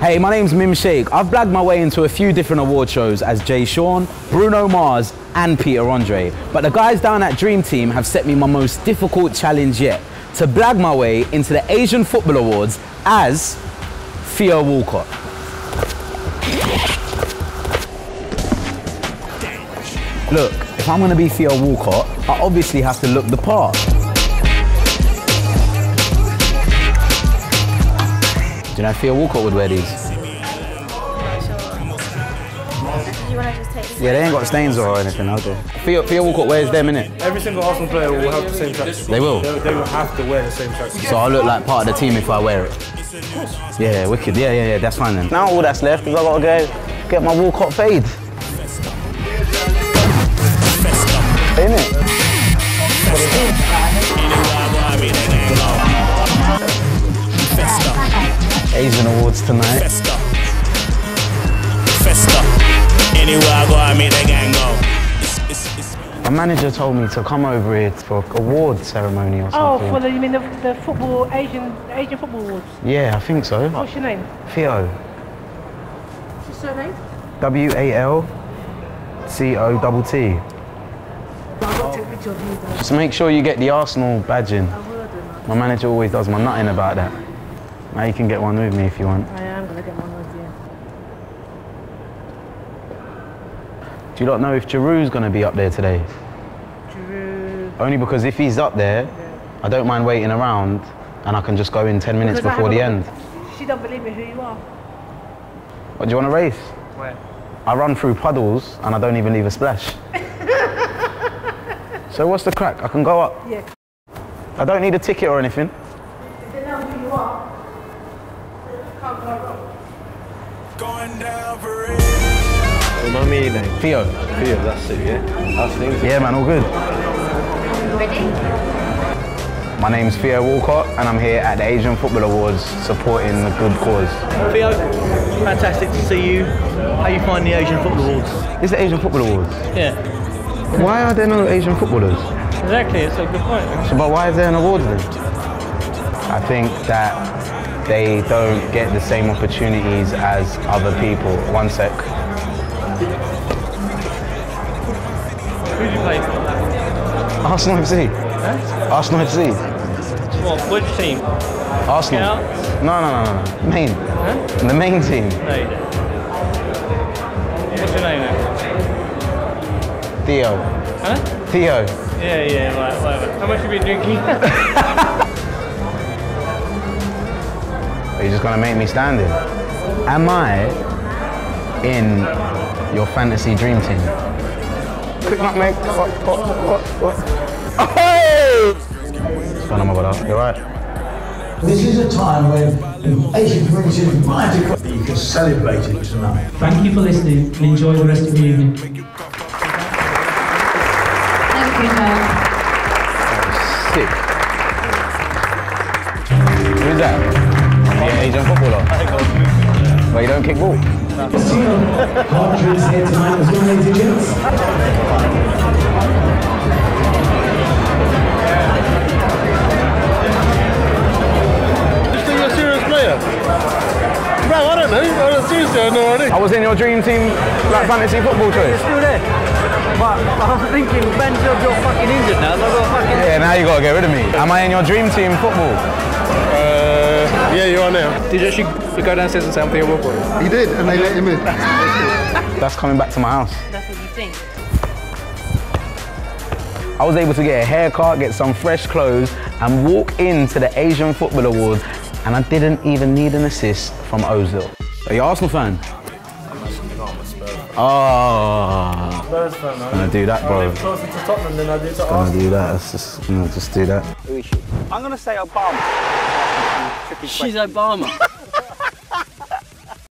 Hey, my name's Mim Shaikh. I've blagged my way into a few different award shows as Jay Sean, Bruno Mars, and Peter Andre. But the guys down at Dream Team have set me my most difficult challenge yet to blag my way into the Asian Football Awards as Theo Walcott. Look, if I'm gonna be Theo Walcott, I obviously have to look the part. Do you know Theo Walcott would wear these? Yeah, they ain't got stains or anything, have they? Theo, Theo Walcott wears them, innit? Every single Arsenal player will have the same tracksuit. They will? They, they will have to wear the same tracksuit. So I look like part of the team if I wear it. Yeah, wicked. Yeah, yeah, yeah, that's fine then. Now all that's left is I gotta go get my Walcott fade. Asian Awards tonight. Festa. Festa. Anywhere I go, I make the gang go. It's, it's, it's My manager told me to come over here for award ceremony or oh, something. Oh, for the, you mean the, the football, Asian, Asian football awards? Yeah, I think so. What's your name? Theo. What's your surname? W A L C O double T. I've got to take a picture of you though. Just make sure you get the Arsenal badge in. I will do that. My manager always does my nutting about that. Now you can get one with me if you want. I am going to get one with you. Do you not know if Giroud's going to be up there today? Drew. Only because if he's up there, I don't mind waiting around and I can just go in 10 minutes Because before the end. She don't believe me who you are. What, do you want to race? Where? I run through puddles and I don't even leave a splash. so what's the crack? I can go up. Yeah. I don't need a ticket or anything. If they know who you are, can't go wrong. Going down for real. Remind me your name. Theo. Theo, that's it, yeah? How's things? Yeah, man, all good. Ready? My name's Theo Walcott and I'm here at the Asian Football Awards supporting the good cause. Theo, fantastic to see you. How you find the Asian Football Awards? This is the Asian Football Awards. Yeah, Why are there no Asian footballers? exactly. It's a good point. So, but why is there an awards then? I think that they don't get the same opportunities as other people. One sec. Who do you play for? Arsenal FC. Arsenal FC. What? Which team? Arsenal. No, no, no, no. Main. The main team. No, you don't. What's your name then? Theo. Huh? Theo. Yeah, yeah, right, whatever. How much have you been drinking? Are you just gonna make me stand in? Am I in your fantasy dream team? Quick nutmeg. What, what, what, what? Oh! What's going on, my brother? You alright? This is a time when Asian community is reminded that you can celebrate it tonight. Thank you for listening and enjoy the rest of the evening. Thank you, Mel. Sick. Who's that? Asian footballer. Well, you don't kick ball. Partridge here tonight as well, ladies and gents. You think a serious player? Bro, I don't know. I seriously, no idea. I was in your dream team, like fantasy football choice. Still there. But I'm thinking, Ben, you're fucking injured now. I've got fucking. Yeah, now you gotta get rid of me. Am I in your dream team football? Yeah, you are now. Did you actually go downstairs and say I'm Theo Walcott? He did, and they let him in. That's coming back to my house. That's what you think. I was able to get a haircut, get some fresh clothes, and walk into the Asian Football Awards, and I didn't even need an assist from Ozil. Are you an Arsenal fan? Oh, Spurs fan, gonna do that, bro. closer to Tottenham than I do to Gonna do that. Let's just, gonna just do that. I'm gonna say Obama. She's Obama.